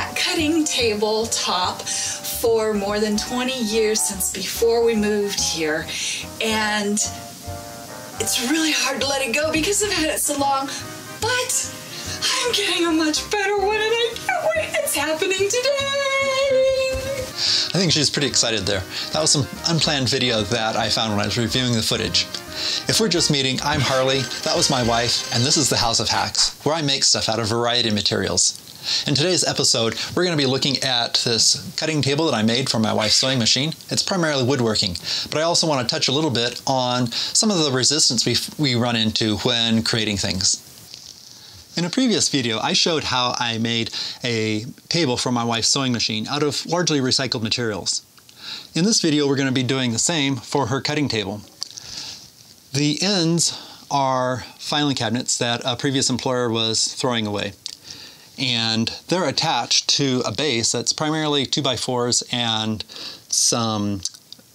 that cutting table top for more than 20 years since before we moved here. And it's really hard to let it go because I've had it so long. But I'm getting a much better one and I can't wait. It's happening today. I think she's pretty excited there. That was some unplanned video that I found when I was reviewing the footage. If we're just meeting, I'm Harley, that was my wife, and this is the House of Hacks, where I make stuff out of variety of materials. In today's episode, we're going to be looking at this cutting table that I made for my wife's sewing machine. It's primarily woodworking, but I also want to touch a little bit on some of the resistance we, we run into when creating things. In a previous video, I showed how I made a table for my wife's sewing machine out of largely recycled materials. In this video, we're going to be doing the same for her cutting table. The ends are filing cabinets that a previous employer was throwing away. And they're attached to a base that's primarily 2x4s and some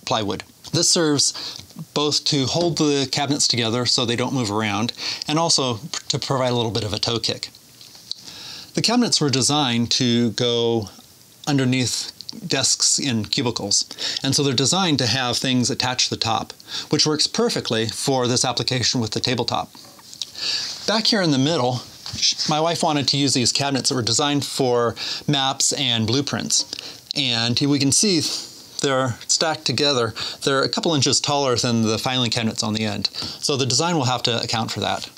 plywood. This serves both to hold the cabinets together so they don't move around and also to provide a little bit of a toe kick. The cabinets were designed to go underneath desks in cubicles. And so they're designed to have things attached to the top, which works perfectly for this application with the tabletop. Back here in the middle, my wife wanted to use these cabinets that were designed for maps and blueprints. And we can see they're stacked together. They're a couple inches taller than the filing cabinets on the end. So the design will have to account for that.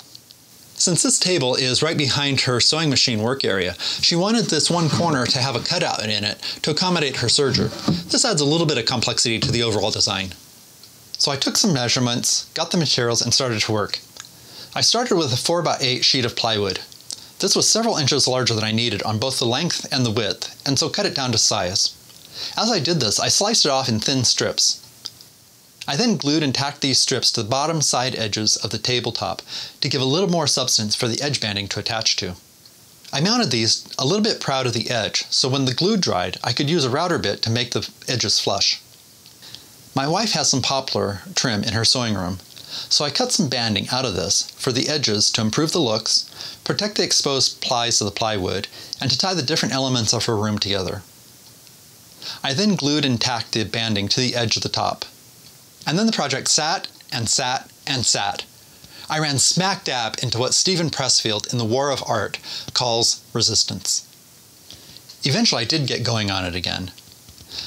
Since this table is right behind her sewing machine work area, she wanted this one corner to have a cutout in it to accommodate her serger. This adds a little bit of complexity to the overall design. So I took some measurements, got the materials, and started to work. I started with a 4x8 sheet of plywood. This was several inches larger than I needed on both the length and the width, and so cut it down to size. As I did this, I sliced it off in thin strips. I then glued and tacked these strips to the bottom side edges of the tabletop to give a little more substance for the edge banding to attach to. I mounted these a little bit proud of the edge, so when the glue dried, I could use a router bit to make the edges flush. My wife has some poplar trim in her sewing room, so I cut some banding out of this for the edges to improve the looks, protect the exposed plies of the plywood, and to tie the different elements of her room together. I then glued and tacked the banding to the edge of the top. And then the project sat and sat and sat. I ran smack dab into what Steven Pressfield in The War of Art calls resistance. Eventually, I did get going on it again.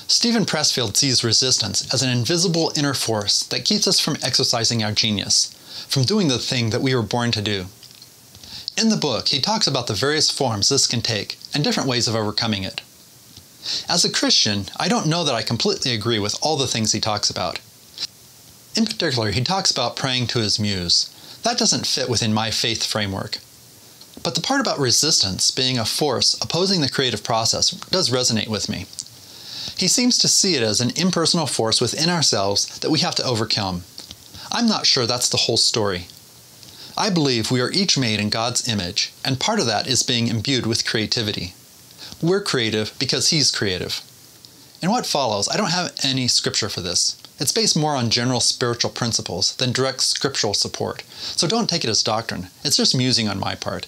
Steven Pressfield sees resistance as an invisible inner force that keeps us from exercising our genius, from doing the thing that we were born to do. In the book, he talks about the various forms this can take and different ways of overcoming it. As a Christian, I don't know that I completely agree with all the things he talks about. In particular, he talks about praying to his muse. That doesn't fit within my faith framework. But the part about resistance being a force opposing the creative process does resonate with me. He seems to see it as an impersonal force within ourselves that we have to overcome. I'm not sure that's the whole story. I believe we are each made in God's image, and part of that is being imbued with creativity. We're creative because He's creative. In what follows, I don't have any scripture for this. It's based more on general spiritual principles than direct scriptural support, so don't take it as doctrine. It's just musing on my part.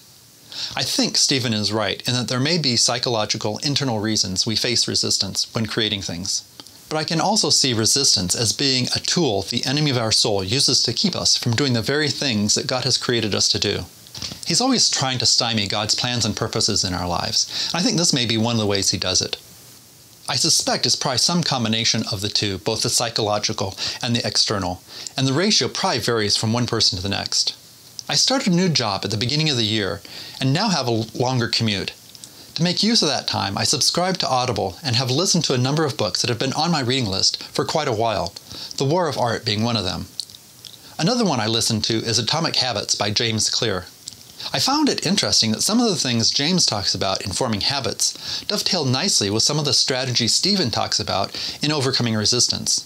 I think Steven is right in that there may be psychological internal reasons we face resistance when creating things. But I can also see resistance as being a tool the enemy of our soul uses to keep us from doing the very things that God has created us to do. He's always trying to stymie God's plans and purposes in our lives. And I think this may be one of the ways he does it. I suspect it's probably some combination of the two, both the psychological and the external, and the ratio probably varies from one person to the next. I started a new job at the beginning of the year and now have a longer commute. To make use of that time, I subscribed to Audible and have listened to a number of books that have been on my reading list for quite a while, The War of Art being one of them. Another one I listened to is Atomic Habits by James Clear. I found it interesting that some of the things James talks about in forming habits dovetail nicely with some of the strategies Steven talks about in overcoming resistance.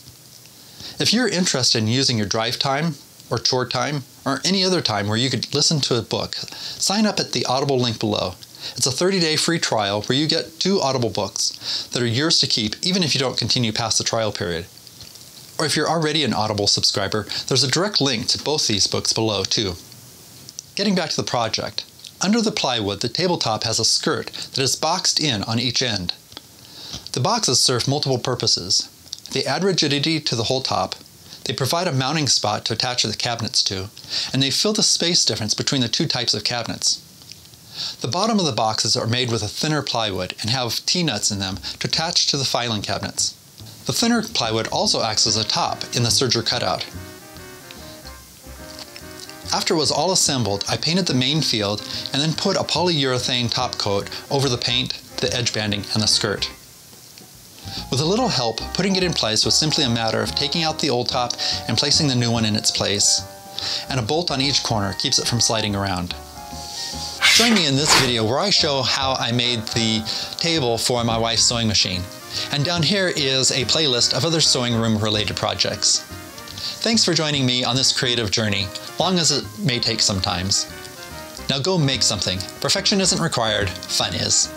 If you're interested in using your drive time, or chore time, or any other time where you could listen to a book, sign up at the Audible link below. It's a 30 day free trial where you get two Audible books that are yours to keep even if you don't continue past the trial period. Or if you're already an Audible subscriber, there's a direct link to both these books below, too. Getting back to the project, Under the plywood, the tabletop has a skirt that is boxed in on each end. The boxes serve multiple purposes. They add rigidity to the whole top, they provide a mounting spot to attach the cabinets to, and they fill the space difference between the two types of cabinets. The bottom of the boxes are made with a thinner plywood and have T-nuts in them to attach to the filing cabinets. The thinner plywood also acts as a top in the serger cutout. After it was all assembled, I painted the main field and then put a polyurethane top coat over the paint, the edge banding, and the skirt. With a little help, putting it in place was simply a matter of taking out the old top and placing the new one in its place. And a bolt on each corner keeps it from sliding around. Join me in this video where I show how I made the table for my wife's sewing machine. And down here is a playlist of other sewing room related projects. Thanks for joining me on this creative journey, long as it may take sometimes. Now go make something. Perfection isn't required, fun is.